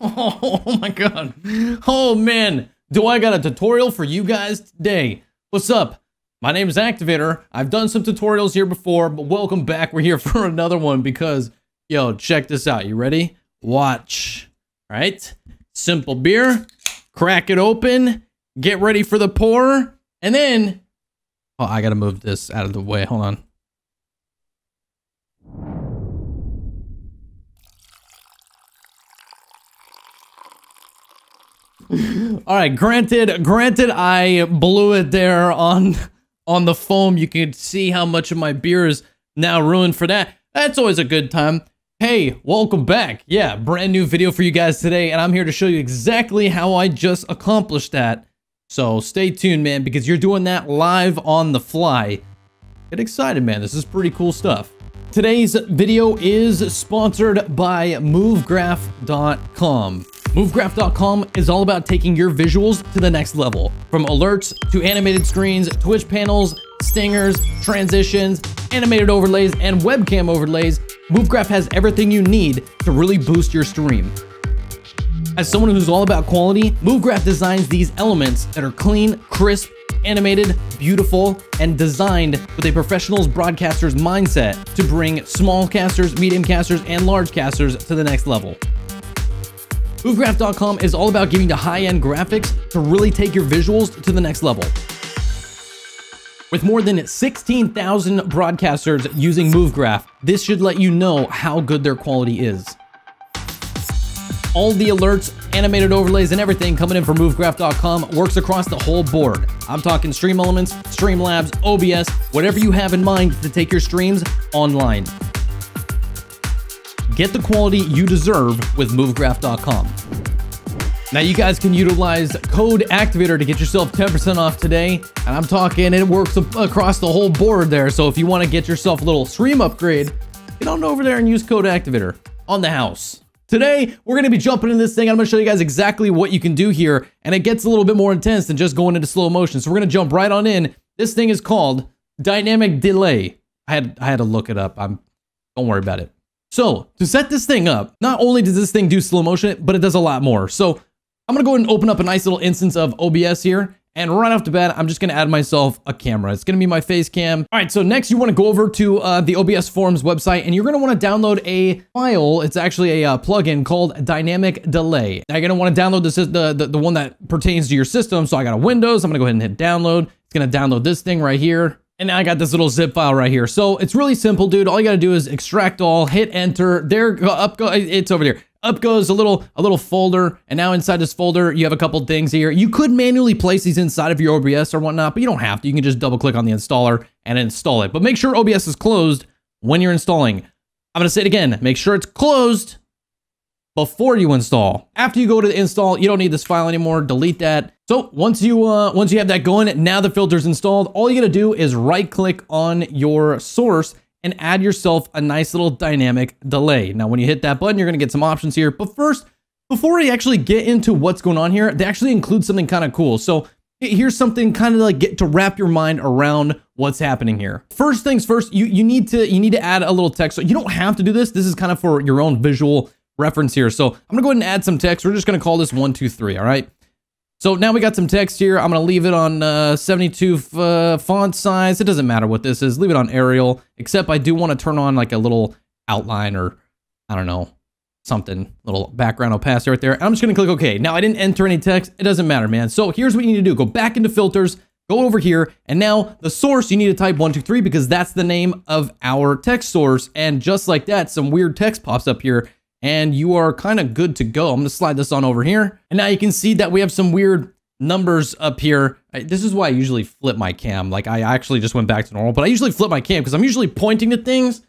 oh my god. Oh man. Do I got a tutorial for you guys today? What's up? My name is Activater. I've done some tutorials here before, but welcome back. We're here for another one because, yo, check this out. You ready? Watch. All right? Simple beer. Crack it open. Get ready for the pour. And then, oh, I got to move this out of the way. Hold on. All right, granted, granted, I blew it there on on the foam. You can see how much of my beer is now ruined for that. That's always a good time. Hey, welcome back. Yeah, brand new video for you guys today, and I'm here to show you exactly how I just accomplished that. So stay tuned, man, because you're doing that live on the fly. Get excited, man. This is pretty cool stuff. Today's video is sponsored by MoveGraph.com. MoveGraph.com is all about taking your visuals to the next level. From alerts to animated screens, Twitch panels, stingers, transitions, animated overlays, and webcam overlays, MoveGraph has everything you need to really boost your stream. As someone who's all about quality, MoveGraph designs these elements that are clean, crisp, animated, beautiful, and designed with a professional's broadcaster's mindset to bring small casters, medium casters, and large casters to the next level. MoveGraph.com is all about giving you high-end graphics to really take your visuals to the next level. With more than 16,000 broadcasters using MoveGraph, this should let you know how good their quality is. All the alerts, animated overlays, and everything coming in from MoveGraph.com works across the whole board. I'm talking Stream Elements, Streamlabs, OBS, whatever you have in mind to take your streams online. Get the quality you deserve with MoveGraph.com. Now you guys can utilize code activater to get yourself 10% off today. And I'm talking it works across the whole board there. So if you want to get yourself a little stream upgrade, get on over there and use code activater on the house. Today, we're going to be jumping in this thing. I'm going to show you guys exactly what you can do here. And it gets a little bit more intense than just going into slow motion. So we're going to jump right on in. This thing is called dynamic delay. I had, I had to look it up. I'm, don't worry about it. So to set this thing up, not only does this thing do slow motion, but it does a lot more. So I'm gonna go ahead and open up a nice little instance of OBS here. And right off the bat, I'm just gonna add myself a camera. It's gonna be my face cam. All right, so next you wanna go over to uh, the OBS Forums website and you're gonna wanna download a file. It's actually a uh, plugin called Dynamic Delay. Now you're gonna wanna download this, the, the, the one that pertains to your system. So I got a Windows, I'm gonna go ahead and hit download. It's gonna download this thing right here. And now I got this little zip file right here. So it's really simple, dude. All you gotta do is extract all, hit enter. There, up, go. It's over there. Up goes a little a little folder, and now inside this folder you have a couple things here. You could manually place these inside of your OBS or whatnot, but you don't have to. You can just double click on the installer and install it. But make sure OBS is closed when you're installing. I'm gonna say it again. Make sure it's closed before you install. After you go to the install, you don't need this file anymore. Delete that. So once you uh, once you have that going, now the filter's installed. All you gotta do is right click on your source and add yourself a nice little dynamic delay. Now, when you hit that button, you're gonna get some options here. But first, before we actually get into what's going on here, they actually include something kind of cool. So here's something kind of like get to wrap your mind around what's happening here. First things first, you, you need to you need to add a little text. So you don't have to do this. This is kind of for your own visual reference here. So I'm gonna go ahead and add some text. We're just gonna call this one, two, three, all right? So now we got some text here. I'm gonna leave it on uh, 72 uh, font size. It doesn't matter what this is. Leave it on Arial, except I do wanna turn on like a little outline or I don't know, something, little background opacity right there. I'm just gonna click OK. Now I didn't enter any text. It doesn't matter, man. So here's what you need to do. Go back into filters, go over here, and now the source, you need to type one, two, three, because that's the name of our text source. And just like that, some weird text pops up here and you are kind of good to go. I'm gonna slide this on over here. And now you can see that we have some weird numbers up here. This is why I usually flip my cam. Like I actually just went back to normal, but I usually flip my cam because I'm usually pointing to things.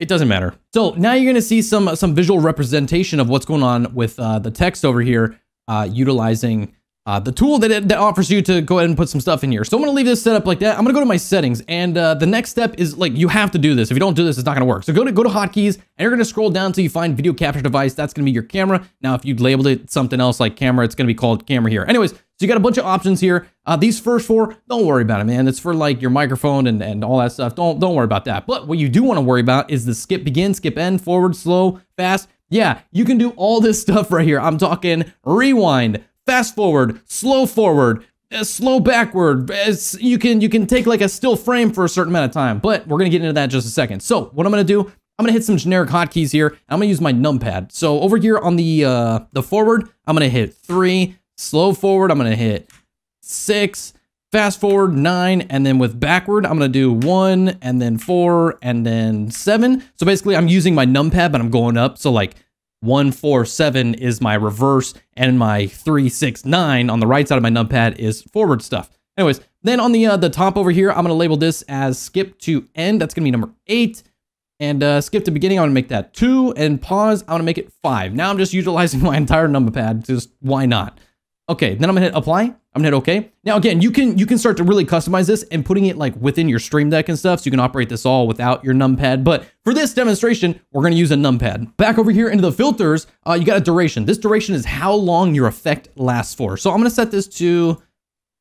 It doesn't matter. So now you're gonna see some some visual representation of what's going on with uh, the text over here, uh, utilizing uh, the tool that, it, that offers you to go ahead and put some stuff in here. So I'm gonna leave this set up like that. I'm gonna go to my settings and uh, the next step is like, you have to do this. If you don't do this, it's not gonna work. So go to, go to hotkeys and you're gonna scroll down until you find video capture device. That's gonna be your camera. Now, if you labeled it something else like camera, it's gonna be called camera here. Anyways, so you got a bunch of options here. Uh, these first four, don't worry about it, man. It's for like your microphone and, and all that stuff. Don't, don't worry about that. But what you do wanna worry about is the skip begin, skip end, forward, slow, fast. Yeah, you can do all this stuff right here. I'm talking rewind, fast forward, slow forward, uh, slow backward. You can you can take like a still frame for a certain amount of time, but we're gonna get into that in just a second. So what I'm gonna do, I'm gonna hit some generic hotkeys here. I'm gonna use my numpad. So over here on the uh, the forward, I'm gonna hit three. Slow forward, I'm gonna hit six. Fast forward nine, and then with backward, I'm gonna do one, and then four, and then seven. So basically, I'm using my numpad, but I'm going up. So like one, four, seven is my reverse, and my three, six, nine on the right side of my numpad is forward stuff. Anyways, then on the uh, the top over here, I'm gonna label this as skip to end. That's gonna be number eight. And uh, skip to beginning, I'm gonna make that two, and pause, I'm gonna make it five. Now I'm just utilizing my entire numpad, just why not? Okay, then I'm gonna hit apply. I'm gonna hit okay. Now again, you can you can start to really customize this and putting it like within your Stream Deck and stuff, so you can operate this all without your numpad. But for this demonstration, we're gonna use a numpad. Back over here into the filters, uh, you got a duration. This duration is how long your effect lasts for. So I'm gonna set this to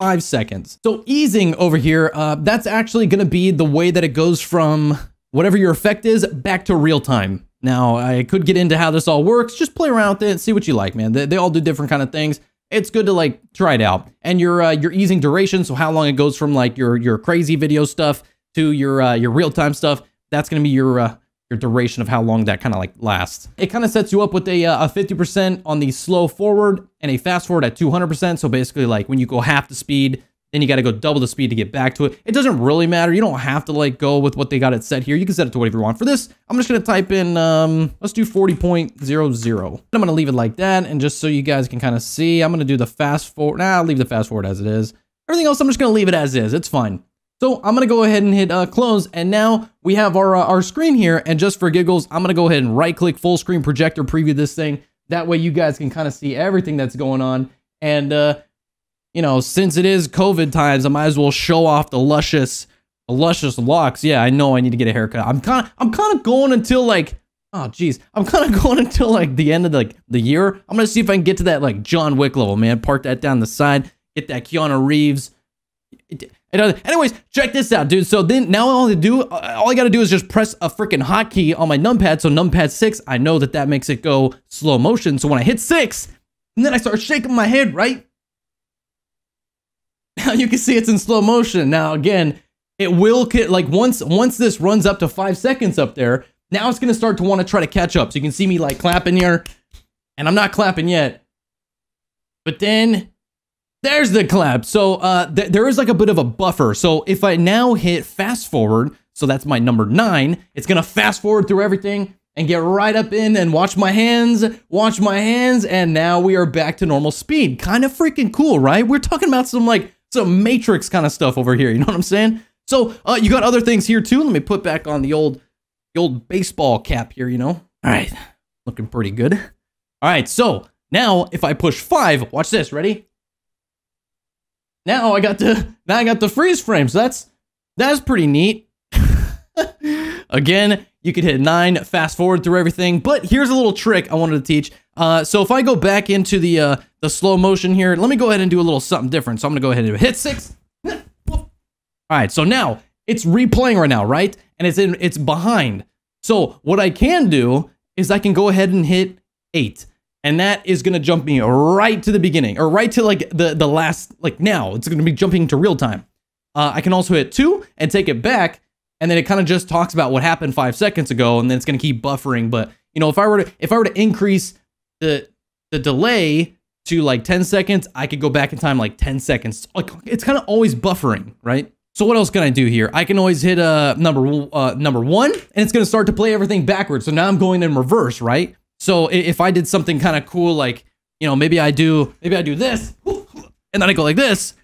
five seconds. So easing over here, uh, that's actually gonna be the way that it goes from whatever your effect is back to real time. Now I could get into how this all works. Just play around with it and see what you like, man. They, they all do different kind of things it's good to like try it out. And your uh, your easing duration, so how long it goes from like your your crazy video stuff to your uh, your real time stuff. That's gonna be your uh, your duration of how long that kind of like lasts. It kind of sets you up with a uh, a 50% on the slow forward and a fast forward at 200%. So basically, like when you go half the speed, then you got to go double the speed to get back to it. It doesn't really matter. You don't have to like go with what they got it set here. You can set it to whatever you want. For this, I'm just going to type in, um, let's do 40.00. I'm going to leave it like that. And just so you guys can kind of see, I'm going to do the fast forward. Nah, I'll leave the fast forward as it is. Everything else, I'm just going to leave it as is. It's fine. So I'm going to go ahead and hit uh, close. And now we have our, uh, our screen here. And just for giggles, I'm going to go ahead and right click full screen projector preview this thing. That way you guys can kind of see everything that's going on. And, uh, you know, since it is COVID times, I might as well show off the luscious, luscious locks. Yeah, I know I need to get a haircut. I'm kind of, I'm kind of going until like, oh geez, I'm kind of going until like the end of the, like the year. I'm gonna see if I can get to that like John Wick level, man. Park that down the side, get that Keanu Reeves. Uh, anyways, check this out, dude. So then now all I do, uh, all I gotta do is just press a freaking hotkey on my numpad. So numpad six, I know that that makes it go slow motion. So when I hit six, and then I start shaking my head, right? Now you can see it's in slow motion. Now again, it will like once once this runs up to five seconds up there, now it's gonna start to want to try to catch up. So you can see me like clapping here, and I'm not clapping yet. But then there's the clap. So uh, th there is like a bit of a buffer. So if I now hit fast forward, so that's my number nine, it's gonna fast forward through everything and get right up in and watch my hands, watch my hands, and now we are back to normal speed. Kind of freaking cool, right? We're talking about some like some Matrix kind of stuff over here. You know what I'm saying? So uh, you got other things here too. Let me put back on the old, the old baseball cap here. You know. All right, looking pretty good. All right, so now if I push five, watch this. Ready? Now I got the now I got the freeze frame. So that's that's pretty neat. Again, you could hit nine, fast forward through everything. But here's a little trick I wanted to teach. Uh, so if I go back into the uh, the slow motion here, let me go ahead and do a little something different. So I'm gonna go ahead and hit six. All right, so now it's replaying right now, right? And it's in it's behind. So what I can do is I can go ahead and hit eight. And that is gonna jump me right to the beginning, or right to like the, the last, like now, it's gonna be jumping to real time. Uh, I can also hit two and take it back, and then it kind of just talks about what happened five seconds ago, and then it's gonna keep buffering. But you know, if I were to if I were to increase the the delay to like 10 seconds, I could go back in time like 10 seconds. Like it's kind of always buffering, right? So what else can I do here? I can always hit uh number uh number 1 and it's going to start to play everything backwards. So now I'm going in reverse, right? So if I did something kind of cool like, you know, maybe I do maybe I do this and then I go like this.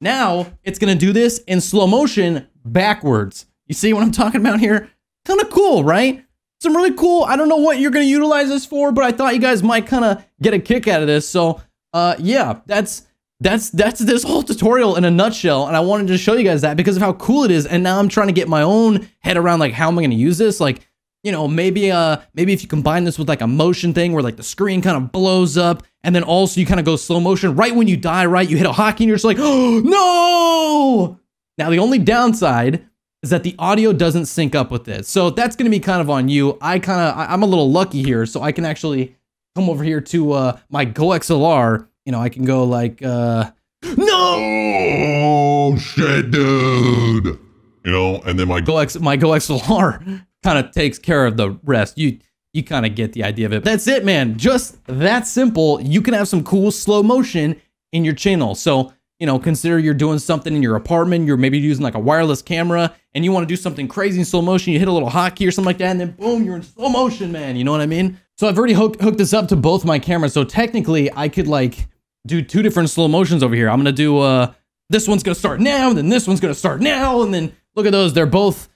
Now it's going to do this in slow motion backwards. You see what I'm talking about here? Kind of cool, right? some really cool. I don't know what you're going to utilize this for, but I thought you guys might kind of get a kick out of this. So, uh, yeah, that's that's that's this whole tutorial in a nutshell and i wanted to show you guys that because of how cool it is and now i'm trying to get my own head around like how am i going to use this like you know maybe uh maybe if you combine this with like a motion thing where like the screen kind of blows up and then also you kind of go slow motion right when you die right you hit a hotkey and you're just like oh no now the only downside is that the audio doesn't sync up with this so that's going to be kind of on you i kind of i'm a little lucky here so i can actually come over here to uh my GoXLR you know, I can go like, uh, no, oh shit, dude. You know, and then my Go X, my GoXLR kind of takes care of the rest. You, you kind of get the idea of it. That's it, man. Just that simple. You can have some cool slow motion in your channel. So, you know, consider you're doing something in your apartment. You're maybe using like a wireless camera and you want to do something crazy in slow motion. You hit a little hotkey or something like that, and then boom, you're in slow motion, man. You know what I mean? So I've already hooked, hooked this up to both my cameras. So technically I could like do two different slow motions over here. I'm gonna do uh this one's gonna start now, and then this one's gonna start now, and then look at those, they're both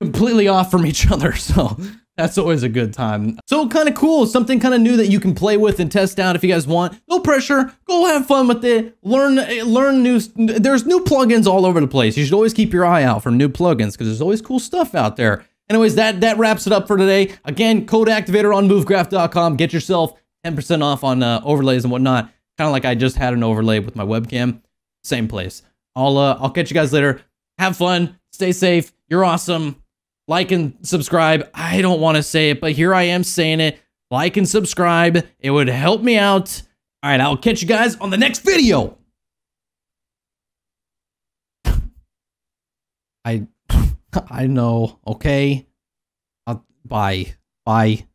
completely off from each other. So that's always a good time. So kind of cool, something kind of new that you can play with and test out if you guys want. No pressure, go have fun with it. Learn, learn new. There's new plugins all over the place. You should always keep your eye out for new plugins because there's always cool stuff out there. Anyways, that that wraps it up for today. Again, code activater on MoveGraph.com. Get yourself 10% off on uh, overlays and whatnot kind of like I just had an overlay with my webcam. Same place. I'll uh, I'll catch you guys later. Have fun. Stay safe. You're awesome. Like and subscribe. I don't want to say it, but here I am saying it. Like and subscribe. It would help me out. All right, I'll catch you guys on the next video. I I know. Okay. I'll, bye. Bye.